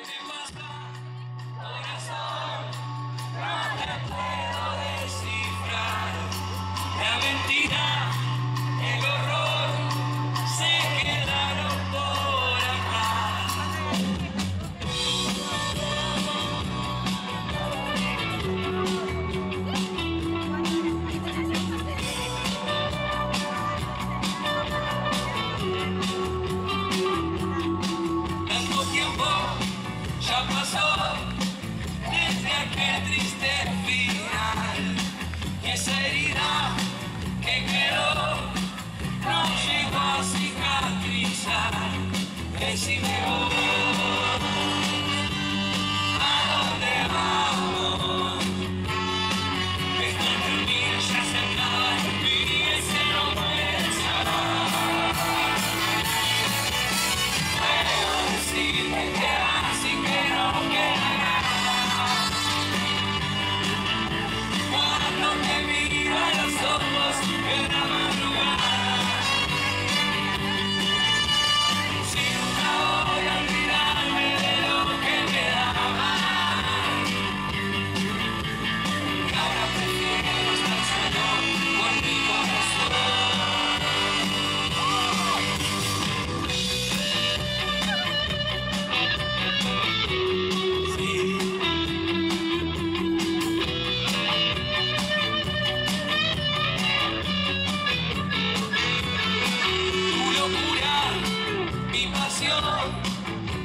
No te puedo descifrar. La mentira, esa herida que quedó no llegó a cicatrizar. Decime vos.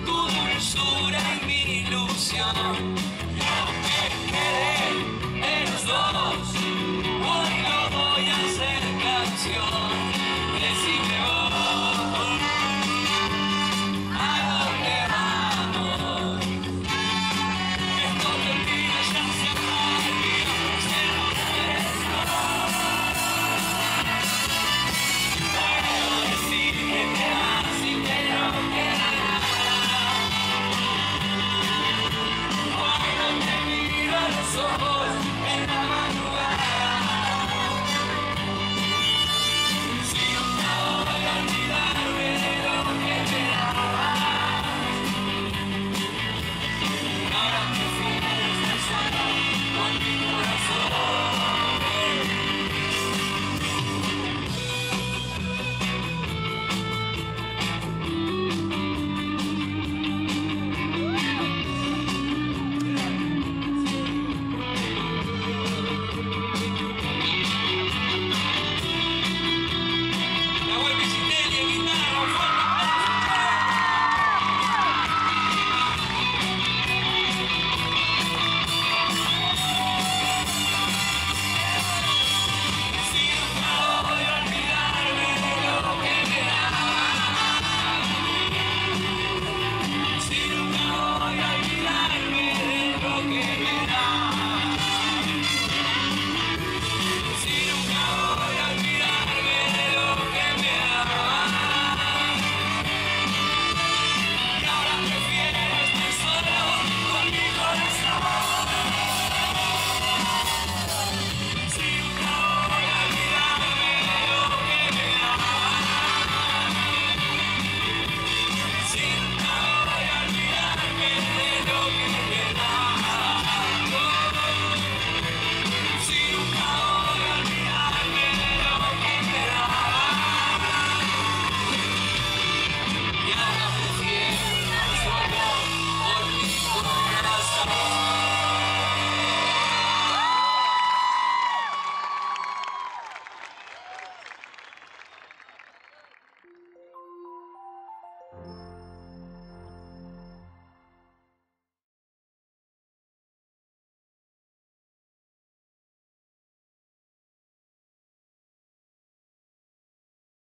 tu dulzura y mi ilusión. Lo que quede en los dos.